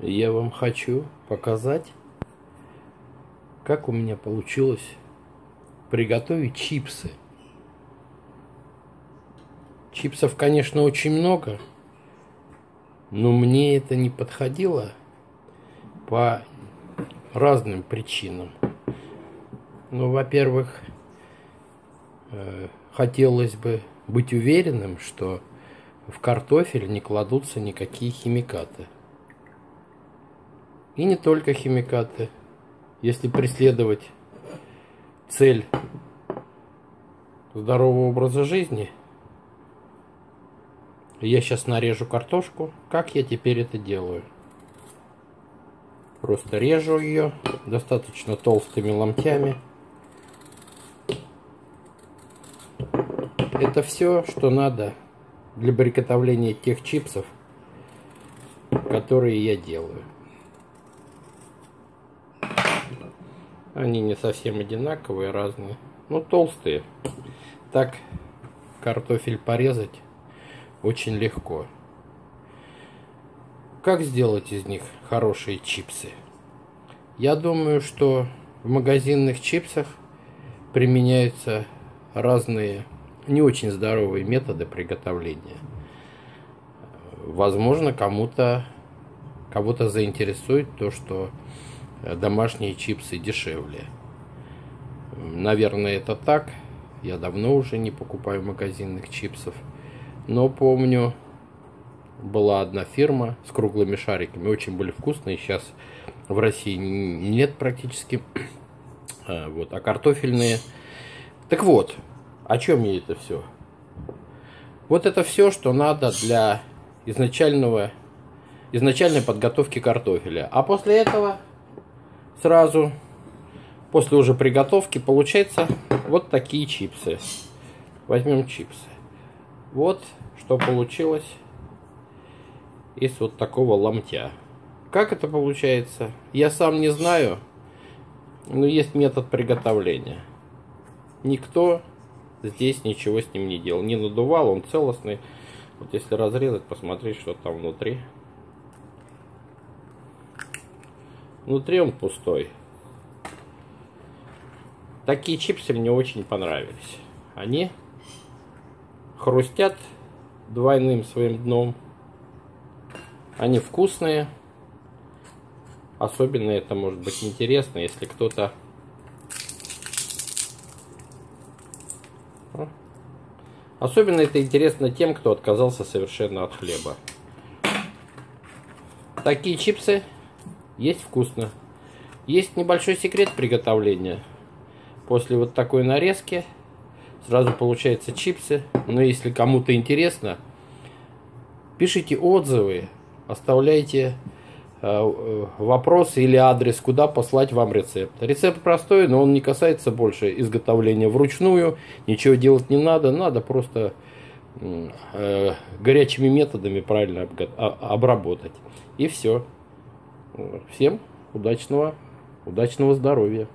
Я вам хочу показать, как у меня получилось приготовить чипсы. Чипсов, конечно, очень много, но мне это не подходило по разным причинам. Ну, во-первых, э, хотелось бы быть уверенным, что в картофель не кладутся никакие химикаты. И не только химикаты. Если преследовать цель здорового образа жизни, я сейчас нарежу картошку. Как я теперь это делаю? Просто режу ее достаточно толстыми ломтями. Это все, что надо для приготовления тех чипсов, которые я делаю. Они не совсем одинаковые, разные. Ну, толстые. Так картофель порезать очень легко. Как сделать из них хорошие чипсы? Я думаю, что в магазинных чипсах применяются разные не очень здоровые методы приготовления. Возможно, кому-то кого-то заинтересует то, что домашние чипсы дешевле. Наверное, это так. Я давно уже не покупаю магазинных чипсов. Но помню, была одна фирма с круглыми шариками. Очень были вкусные. Сейчас в России нет практически. А, вот. А картофельные... Так вот, о чем мне это все? Вот это все, что надо для изначального, изначальной подготовки картофеля. А после этого сразу, после уже приготовки, получается вот такие чипсы. Возьмем чипсы. Вот что получилось из вот такого ломтя. Как это получается? Я сам не знаю, но есть метод приготовления. Никто здесь ничего с ним не делал. Не надувал, он целостный. Вот если разрезать, посмотреть, что там внутри. Внутри он пустой. Такие чипсы мне очень понравились. Они хрустят двойным своим дном. Они вкусные. Особенно это может быть интересно, если кто-то Особенно это интересно тем, кто отказался совершенно от хлеба. Такие чипсы есть вкусно. Есть небольшой секрет приготовления. После вот такой нарезки сразу получаются чипсы. Но если кому-то интересно, пишите отзывы, оставляйте Э, вопросы или адрес, куда послать вам рецепт. Рецепт простой, но он не касается больше изготовления вручную, ничего делать не надо, надо просто э, горячими методами правильно а, обработать. И все. Всем удачного, удачного здоровья.